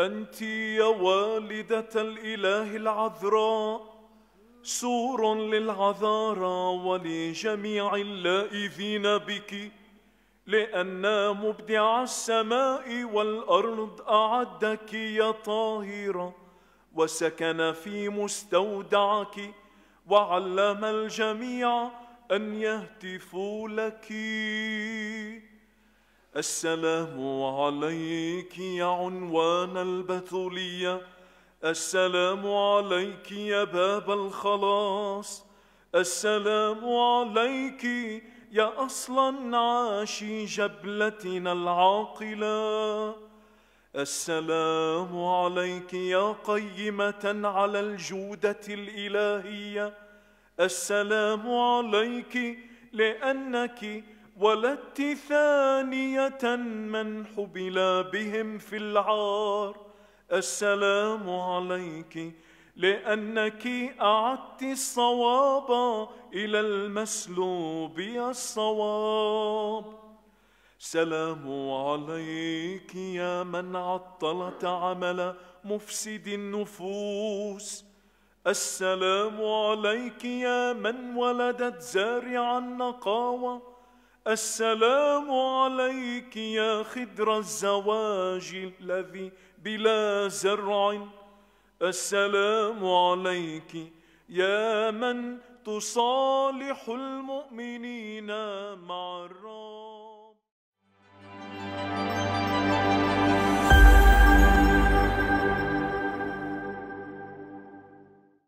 أنت يا والدة الإله العذراء سور للعذارى ولجميع اللائذين بك لأن مبدع السماء والأرض أعدك يا طاهرة وسكن في مستودعك وعلم الجميع أن يهتفوا لك. السلام عليك يا عنوان البتولية. السلام عليك يا باب الخلاص. السلام عليك يا أصلا عاشي جبلتنا العاقلة. السلام عليك يا قيمة على الجودة الإلهية. السلام عليك لأنك ولدت ثانية من حبل بهم في العار. السلام عليك لأنك أعدت الصواب إلى المسلوب الصواب. سلام عليك يا من عطلت عمل مفسد النفوس. السلام عليك يا من ولدت زارع النقاوة. السلام عليك يا خدر الزواج الذي بلا زرع. السلام عليك يا من تصالح المؤمنين